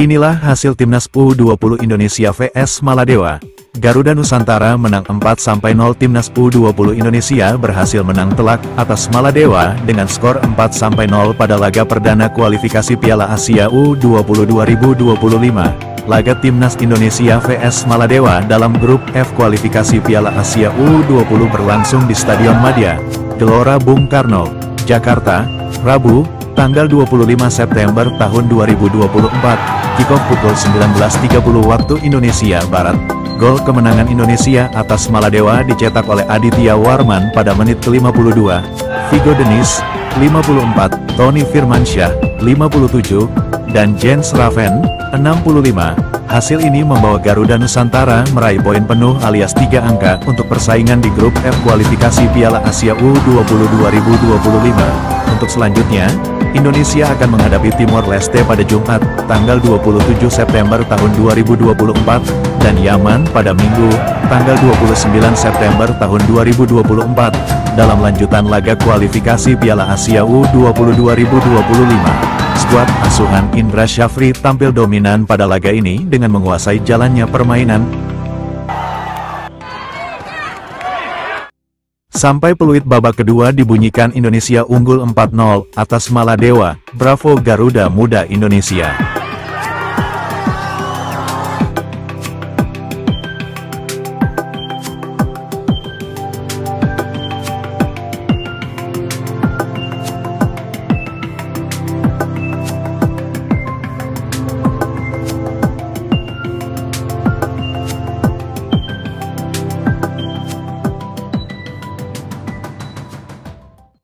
Inilah hasil Timnas U20 Indonesia vs Maladewa. Garuda Nusantara menang 4-0 Timnas U20 Indonesia berhasil menang telak atas Maladewa dengan skor 4-0 pada laga perdana kualifikasi Piala Asia U20 2025. Laga Timnas Indonesia vs Maladewa dalam grup F kualifikasi Piala Asia U20 berlangsung di Stadion Madia, Gelora Bung Karno, Jakarta, Rabu, tanggal 25 September tahun 2024 kick-off pukul 19.30 waktu Indonesia Barat. Gol kemenangan Indonesia atas Maladewa dicetak oleh Aditya Warman pada menit ke-52, Vigo Denis, 54, Tony Firmansyah, 57, dan Jens Raven, 65. Hasil ini membawa Garuda Nusantara meraih poin penuh alias 3 angka untuk persaingan di grup F kualifikasi Piala Asia U20 2025. Untuk selanjutnya, Indonesia akan menghadapi Timor Leste pada Jumat, tanggal 27 September tahun 2024, dan Yaman pada Minggu, tanggal 29 September tahun 2024, dalam lanjutan laga kualifikasi Piala Asia U20 2025. Skuad asuhan Indra Syafri tampil dominan pada laga ini dengan menguasai jalannya permainan, Sampai peluit babak kedua dibunyikan Indonesia unggul 4-0 atas Maladewa, Bravo Garuda Muda Indonesia.